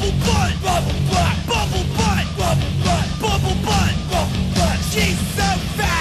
Bubble butt, bubble butt, bubble butt, bubble butt, bubble butt, bubble butt. She's so fat.